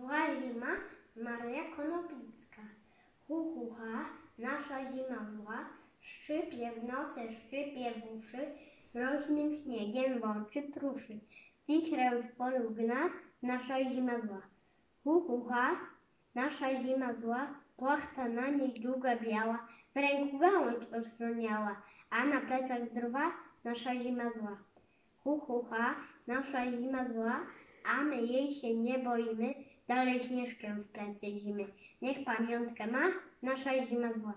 Zła zima, Maria Konopnicka. Hu, hu, ha, nasza zima zła, szczypie w nosy, szczypie w uszy, mroźnym śniegiem w oczy pruszy. Wichrem w polu gna, nasza zima zła. Hu, hu, ha, nasza zima zła, płachta na niej długa biała, w ręku gałąź ostroniała, a na plecach drwa, nasza zima zła. Hu, hu, ha, nasza zima zła, a my jej się nie boimy, dalej śnieżkę w plecy zimy. Niech pamiątkę ma, nasza zima zła.